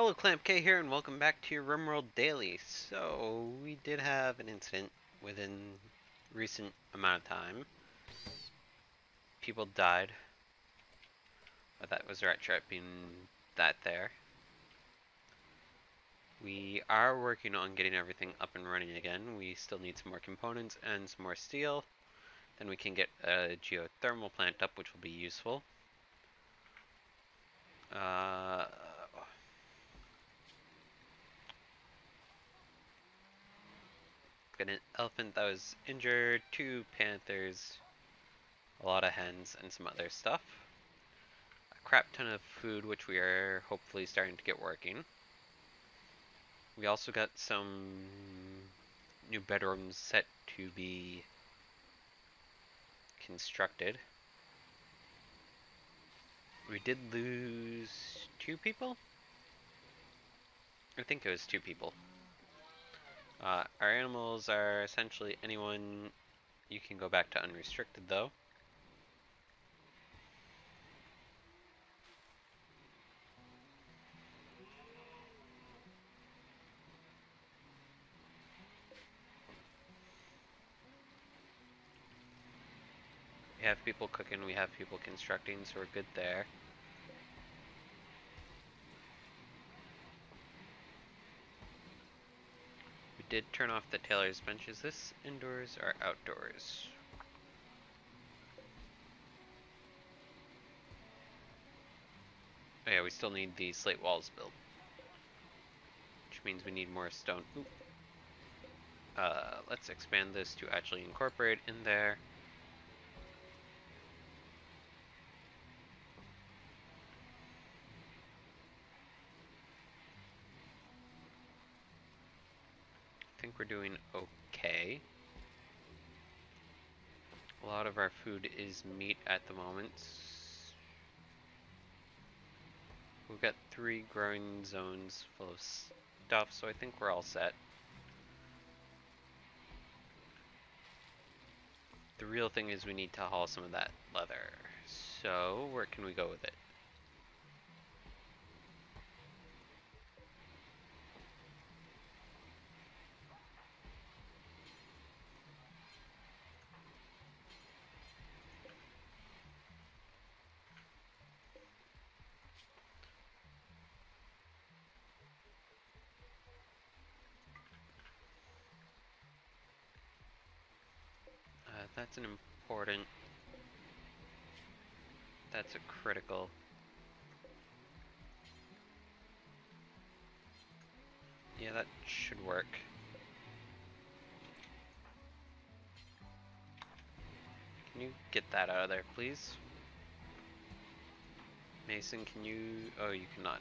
Hello, KlampK here, and welcome back to your RimWorld Daily. So, we did have an incident within recent amount of time. People died. But that was right trip being that there. We are working on getting everything up and running again. We still need some more components and some more steel. Then we can get a geothermal plant up, which will be useful. Uh, an elephant that was injured, two panthers, a lot of hens, and some other stuff. A crap ton of food, which we are hopefully starting to get working. We also got some new bedrooms set to be constructed. We did lose two people? I think it was two people. Uh, our animals are essentially anyone you can go back to unrestricted though. We have people cooking, we have people constructing, so we're good there. We did turn off the tailor's bench. Is this indoors or outdoors? Oh yeah, we still need the slate walls built. Which means we need more stone. Uh, let's expand this to actually incorporate in there. I think we're doing okay. A lot of our food is meat at the moment. We've got three growing zones full of stuff, so I think we're all set. The real thing is we need to haul some of that leather. So, where can we go with it? Uh, that's an important... That's a critical... Yeah, that should work. Can you get that out of there, please? Mason, can you... Oh, you cannot.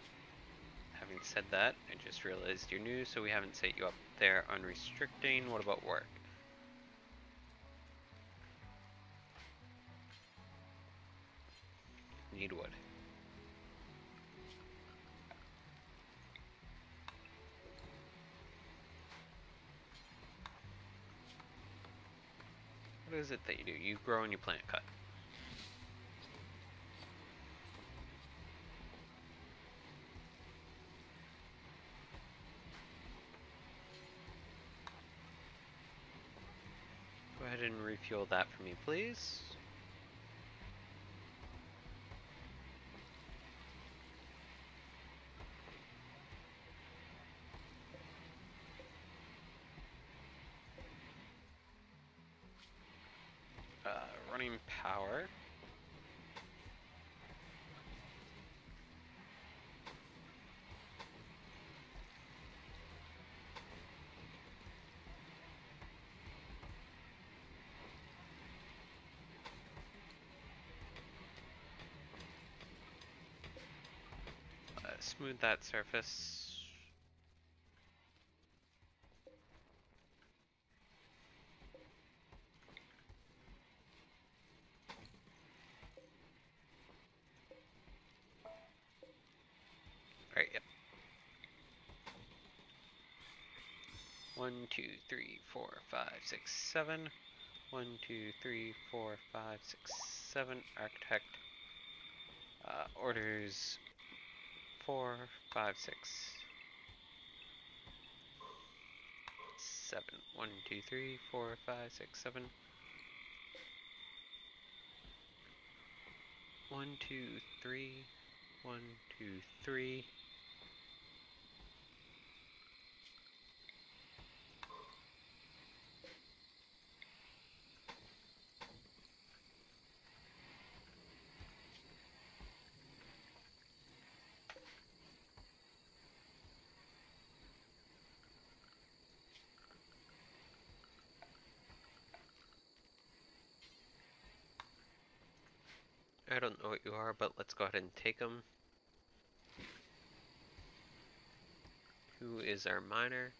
Having said that, I just realized you're new, so we haven't set you up there unrestricting. What about work? Need wood. What is it that you do? You grow and you plant cut. Go ahead and refuel that for me, please. Uh, running power. Uh, smooth that surface. Alright, yep. One, two, three, four, five, six, seven. One, two, three, four, five, six, seven. Architect uh, orders four, five, six, seven. One, two, three, four, five, six, seven. One, two, three. One, two, three. I don't know what you are, but let's go ahead and take them. Who is our miner?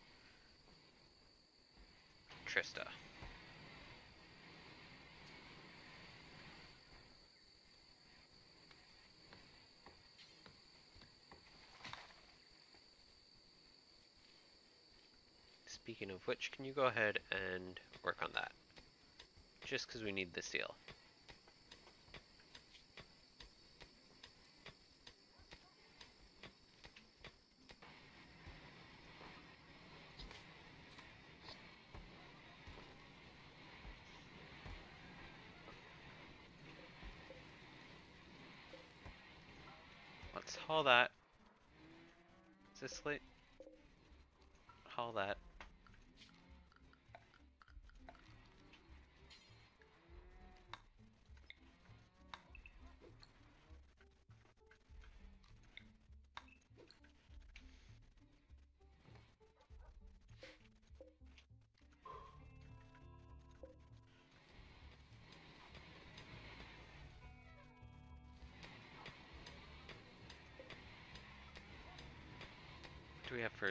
Trista. Speaking of which, can you go ahead and work on that? Just because we need the steel. Let's haul that. Is this late? Haul that.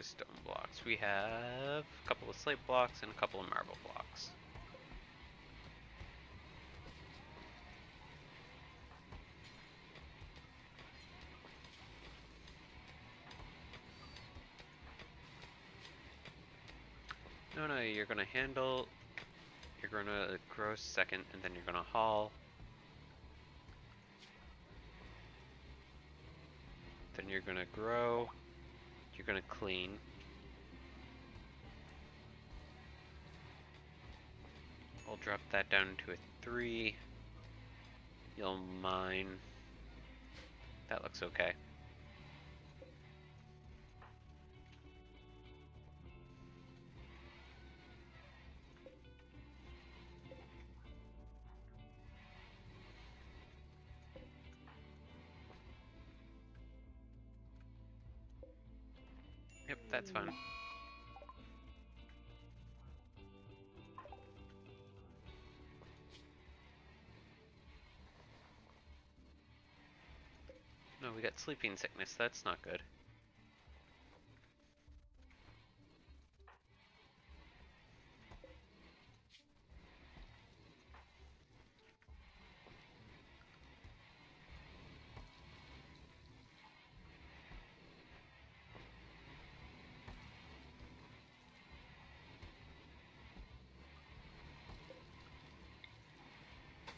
Stone blocks? We have a couple of slate blocks and a couple of marble blocks. No, no, you're gonna handle, you're gonna grow second, and then you're gonna haul. Then you're gonna grow, you're gonna clean. I'll drop that down to a three. You'll mine. That looks okay. That's fine. No, we got sleeping sickness. That's not good.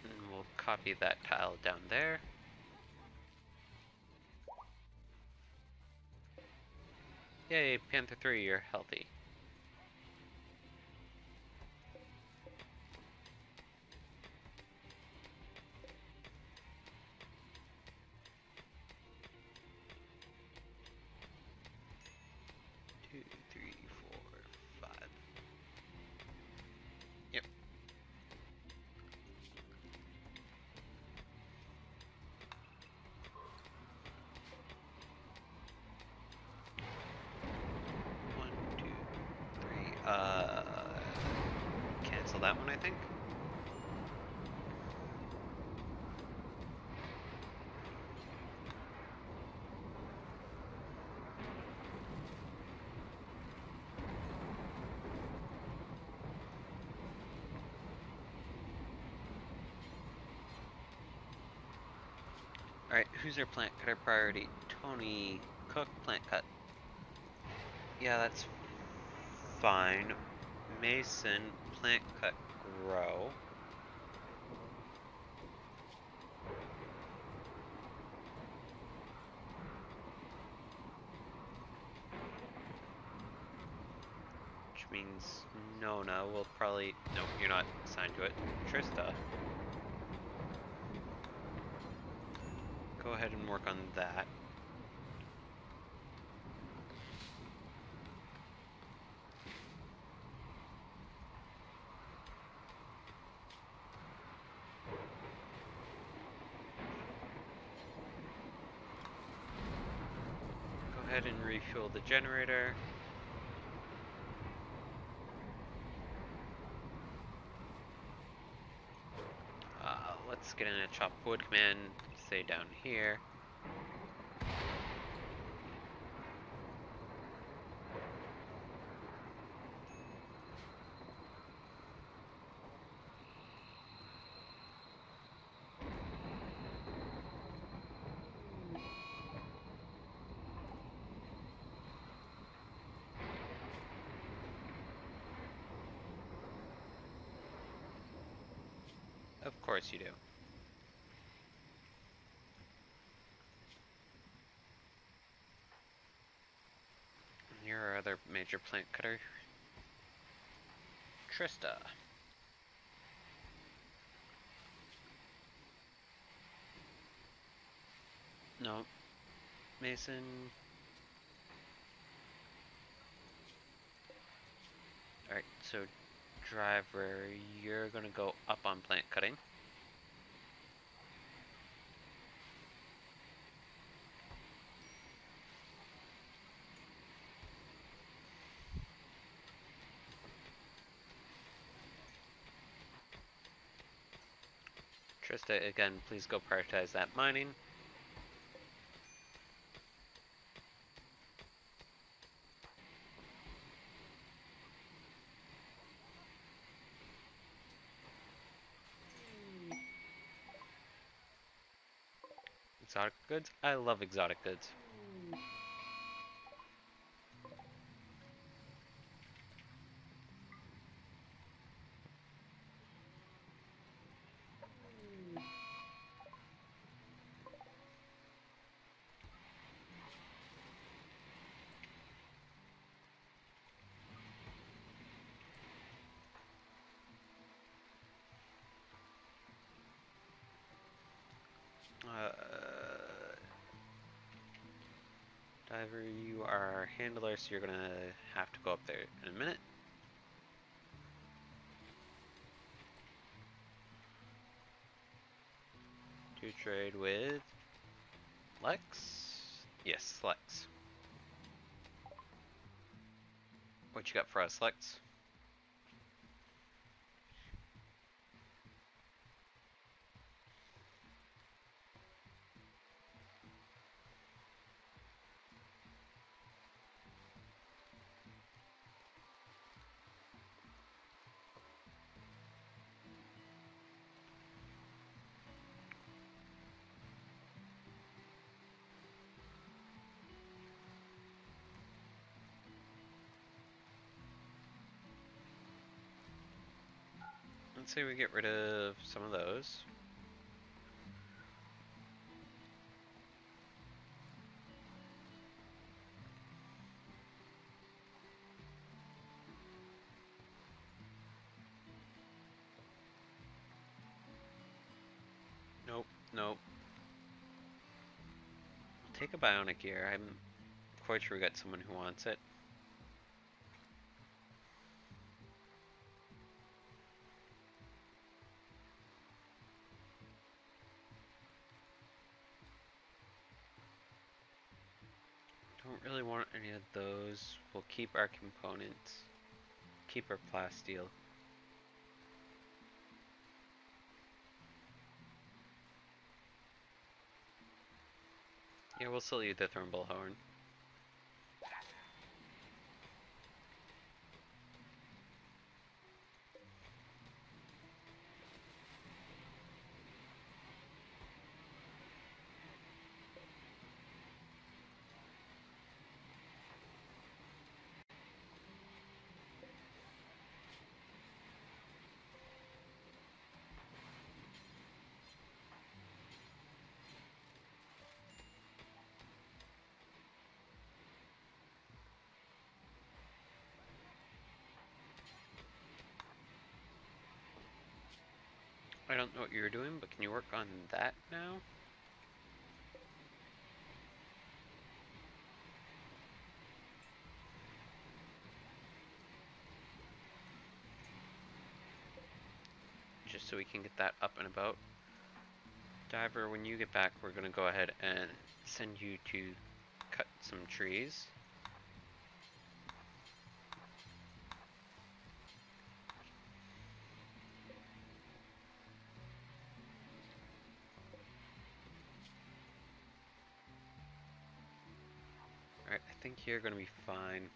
And we'll copy that tile down there. Yay, Panther 3, you're healthy. Alright, who's our plant cutter priority? Tony Cook, plant cut. Yeah, that's fine. Mason, plant cut, grow. Which means Nona will probably... No, you're not assigned to it. Trista. Go ahead and work on that. Go ahead and refuel the generator. Uh, let's get in a chop wood command, say down here. Of course you do. And Here are other major plant cutter. Trista. No. Mason. Alright, so driver, you're gonna go up on plant cutting. Trista, again, please go prioritize that mining. Exotic goods? I love exotic goods. Uh, diver, you are handler, so you're gonna have to go up there in a minute. To trade with Lex? Yes, Lex. What you got for us, Lex? Let's say we get rid of some of those. Nope, nope. Take a bionic gear. I'm quite sure we got someone who wants it. Really want any of those. We'll keep our components. Keep our plasteel. Yeah, we'll still use the thermal horn. Don't know what you were doing, but can you work on that now? Just so we can get that up and about. Diver, when you get back, we're going to go ahead and send you to cut some trees. Think you're to be fine.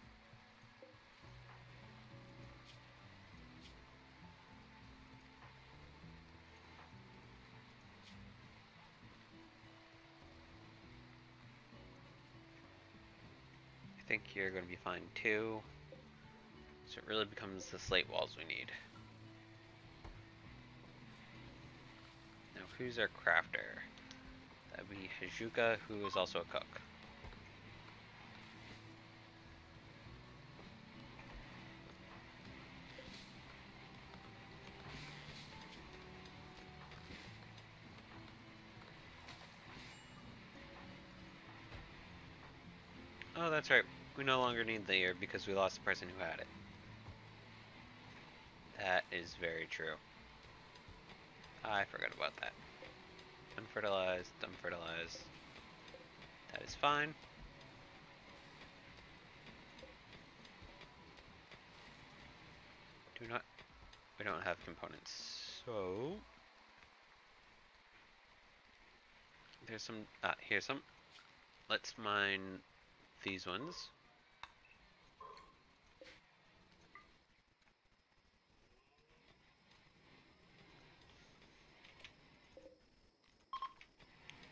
I think you're to be fine too. So it really becomes the slate walls we need. Now who's our crafter? That'd be Hajuka, who is also a cook. That's right. We no longer need the ear because we lost the person who had it. That is very true. I forgot about that. Unfertilized, unfertilized. That is fine. Do not... We don't have components, so... There's some... Ah, here's some. Let's mine these ones.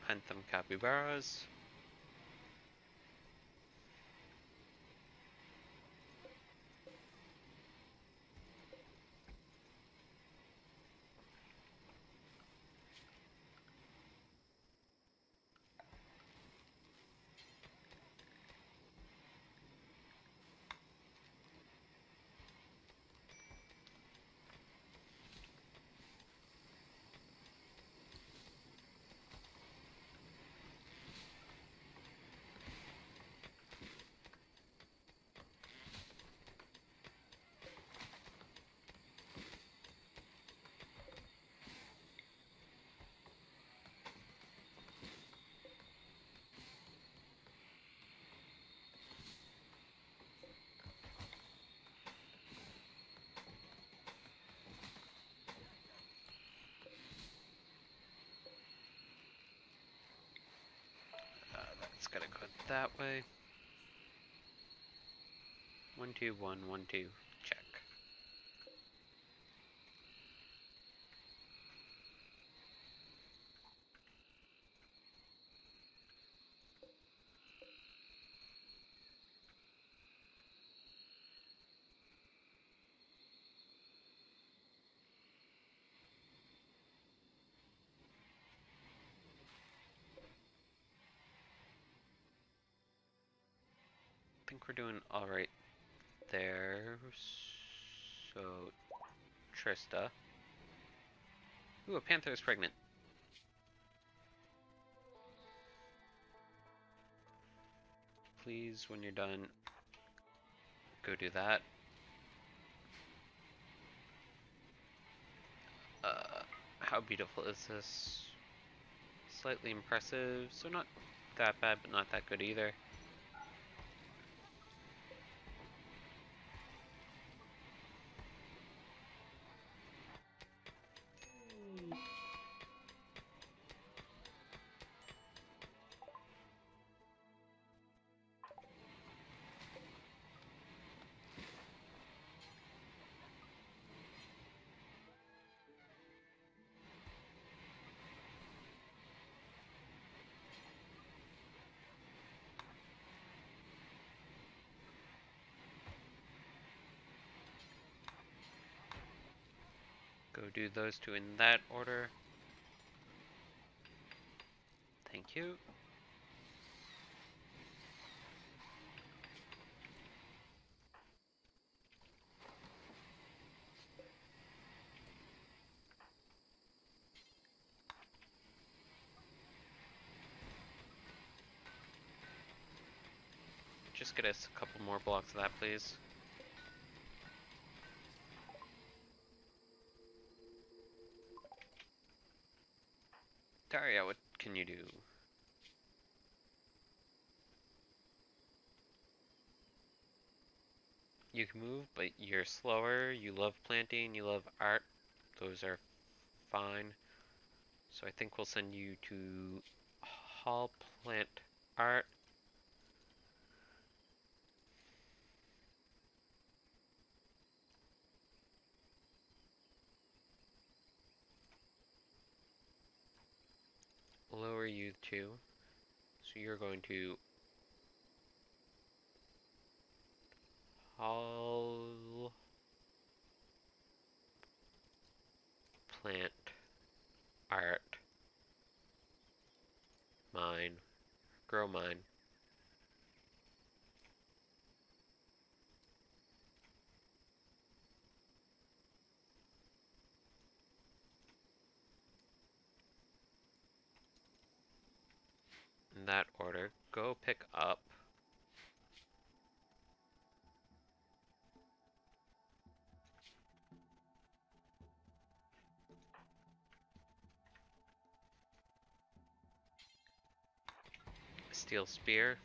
Anthem capybaras. Gotta go that way. One, two, one, one, two. Check. I think we're doing alright there. So, Trista. Ooh, a panther is pregnant. Please, when you're done, go do that. Uh, how beautiful is this? Slightly impressive, so not that bad, but not that good either. do those two in that order. Thank you. Just get us a couple more blocks of that, please. Can you do? You can move, but you're slower. You love planting, you love art. Those are fine. So I think we'll send you to Hall Plant Art. You two. So you're going to Plant Art Mine Grow mine. In that order, go pick up steel spear.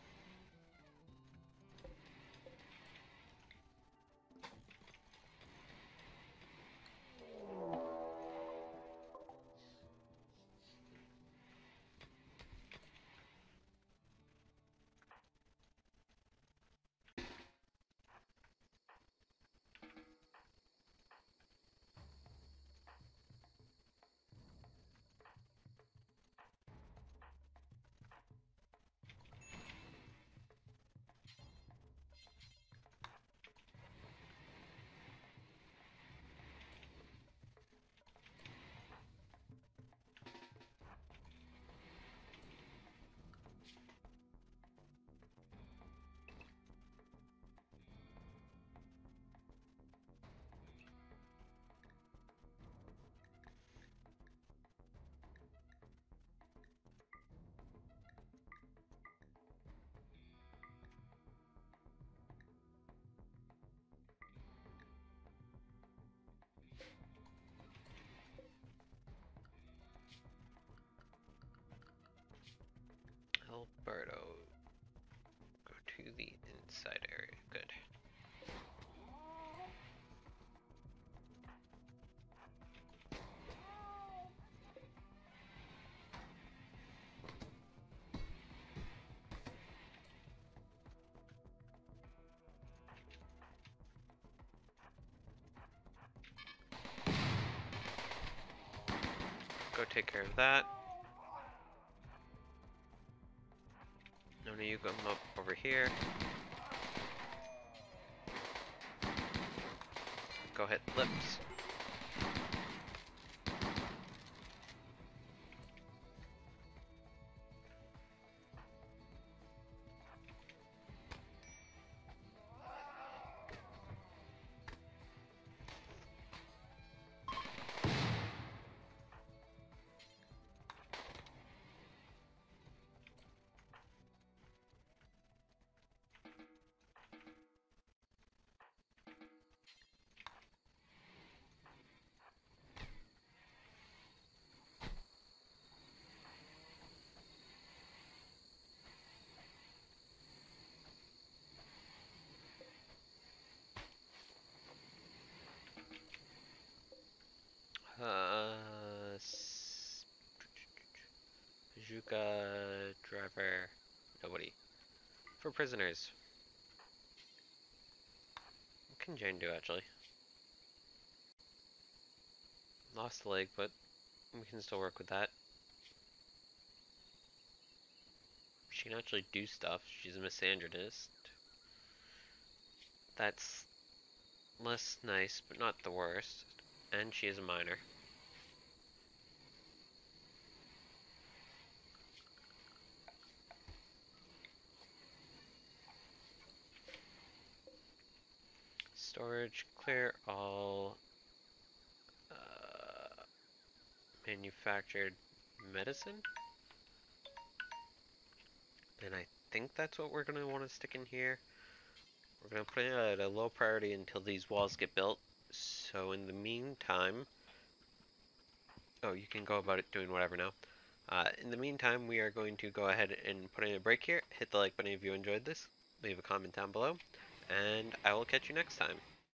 Go take care of that. Juka driver, nobody. For prisoners. What can Jane do actually? Lost a leg, but we can still work with that. She can actually do stuff. She's a misandronist. That's less nice, but not the worst. And she is a minor. Clear all uh, manufactured medicine. And I think that's what we're going to want to stick in here. We're going to put it at a low priority until these walls get built. So in the meantime, oh, you can go about it doing whatever now. Uh, in the meantime, we are going to go ahead and put in a break here. Hit the like button if you enjoyed this. Leave a comment down below. And I will catch you next time.